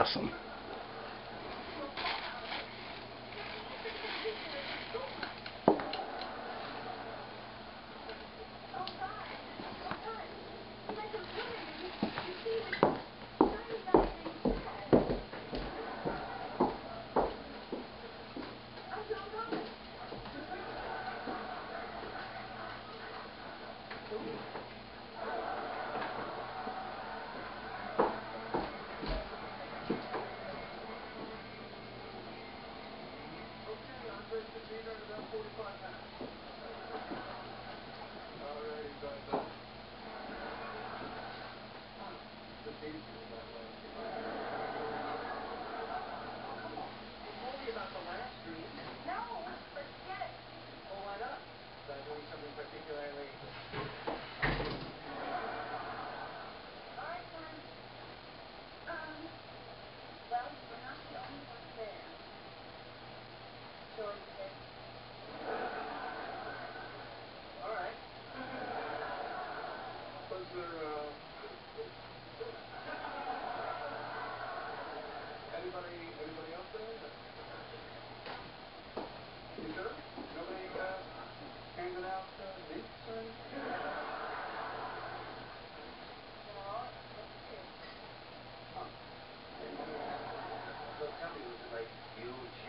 awesome. Thank you. Alrighty, bye-bye. like huge